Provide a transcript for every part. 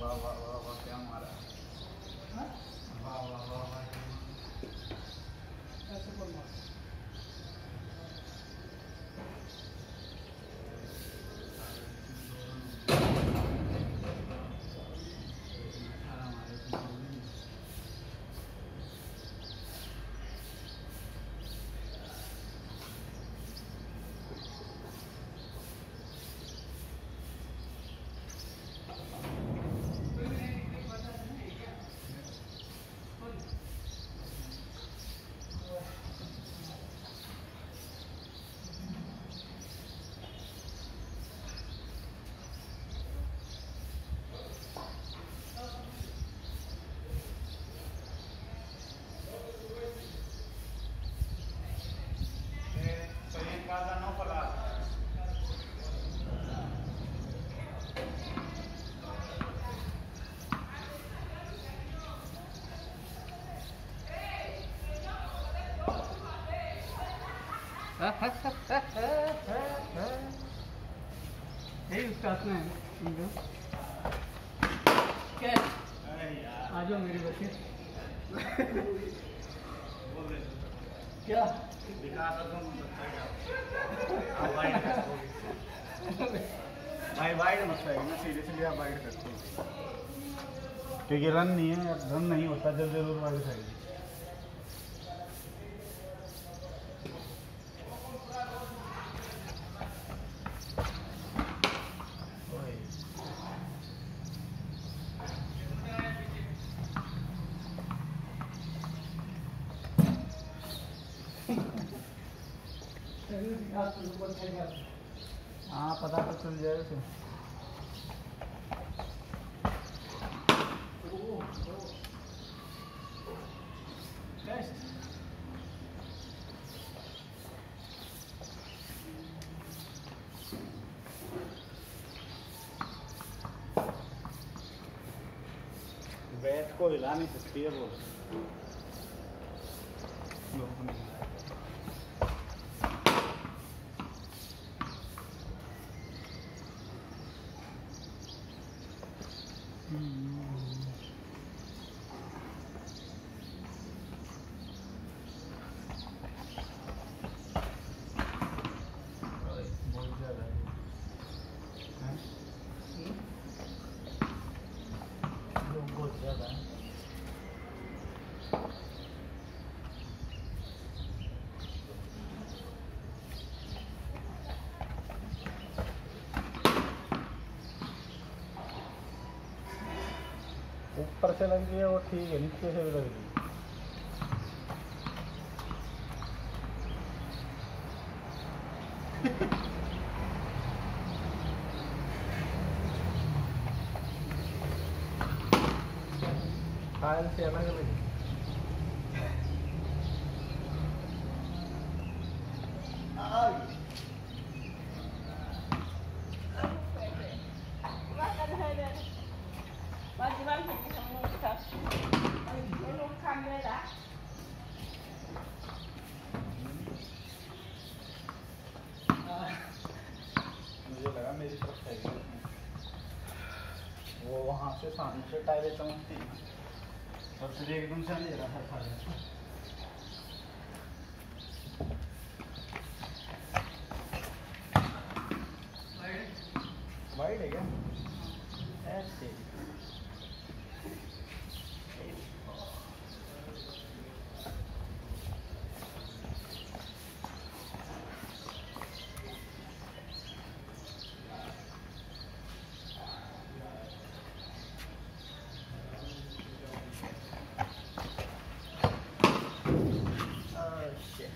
वाह वाह वाह वाह क्या मारा। हाँ? वाह वाह वाह वाह ऐसे बोल मार यही उसका असना है क्या आ जाओ मेरे बच्चे। क्या? भाई ना क्योंकि रन नहीं है, रन नहीं होता जब ज़रूर वाइड खाएगी हाँ पता तो चल जाएगा तो बैट को हिला नहीं सकती है। वो बहुत ज़्यादा है हैं? लोग बहुत ज़्यादा है ऊपर से लग रही है वो ठीक है, नीचे से भी लग रही है से अलग अलग मुझे लगा मेरी तरफ़ है वो वहाँ से सामने से टायरें चमकती फिर एकदम से अंधेरा है सारे वाइड है क्या ऐसे Oh shit.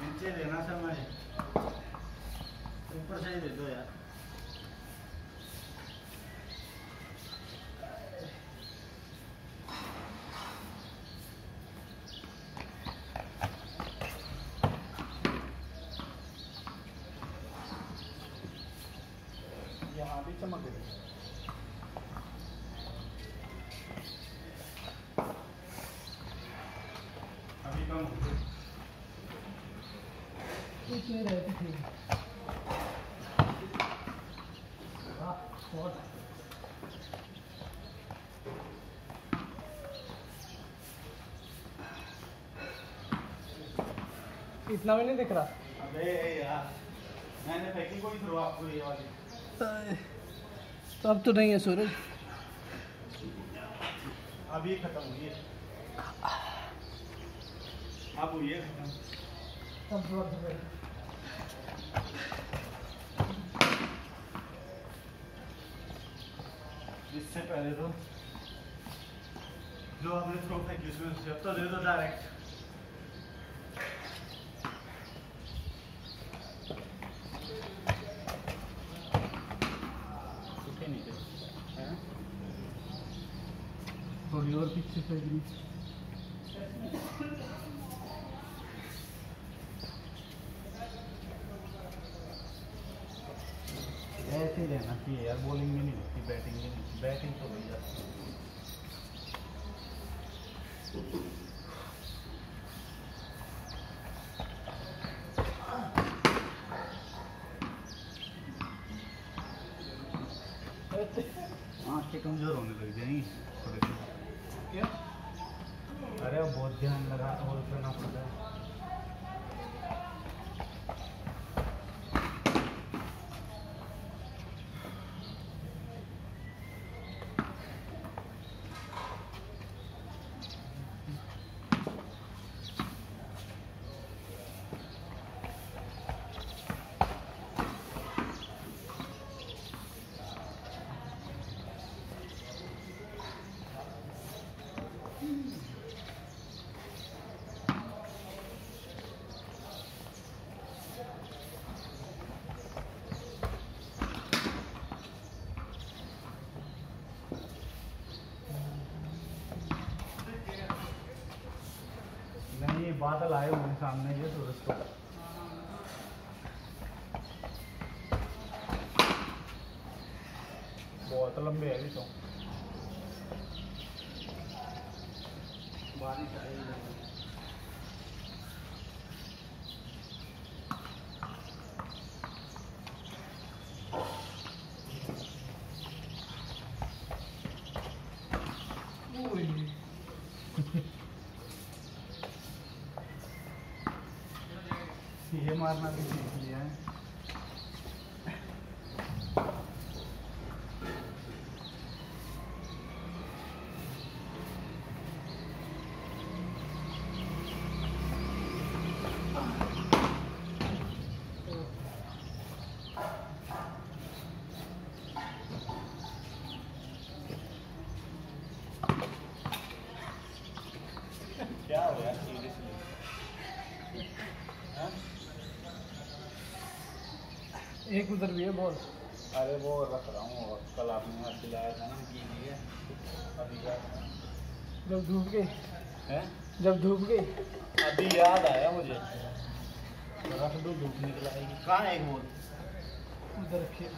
नीचे देना समय ऊपर से ही दे दो यार हाँ चमक गई हो हाँ इतना भी नहीं दिख रहा? अबे यार मैंने फेंकी कोई थ्रो आपको ये वाली। तो अब तो नहीं है सूरज। खत्म हुई है। अब हुई है खत्म। इससे पहले तो जो आपने थ्रो फेंकी उसमें तो दे दो डायरेक्ट 45 degrees. ऐसे ही रहना चाहिए यार बॉलिंग में नहीं होती बैटिंग में नहीं बैटिंग तो हो। जाती तो हाँ, कमज़ोर होने लग जाएँगे थोड़े क्या अरे बहुत ध्यान लगा और करना पड़ता है नहीं बादल आए हुए सामने ये सूरज को बहुत लंबे है भी तो। बारिश आई ये मारना भी सीख लिया है क्या हो गया सीरियसली हाँ एक उधर भी है बॉल अरे वो रख रहा हूँ कल आपने यहाँ खिलाया था ना की लिए। अभी जब धूप गई। है? जब धूप गई। अभी याद आया मुझे। रख दो धूप निकल आएगी। कहाँ है एक बोल? उधर रखिए।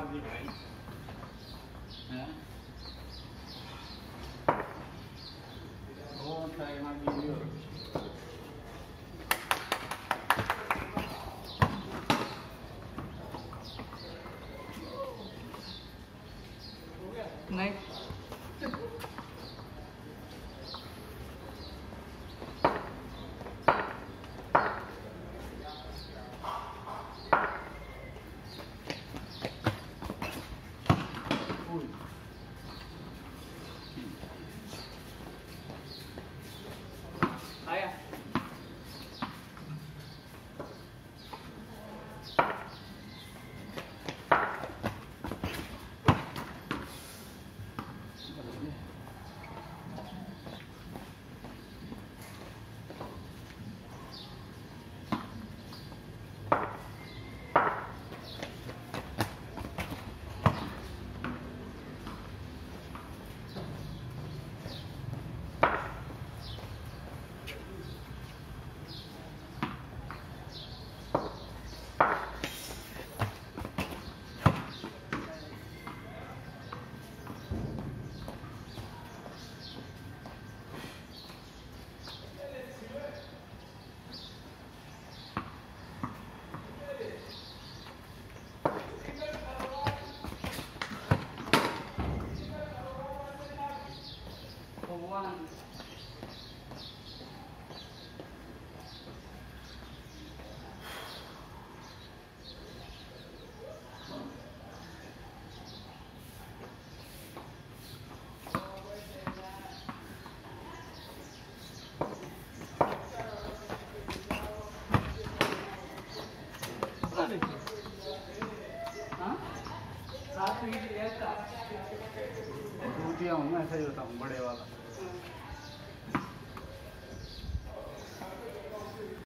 मार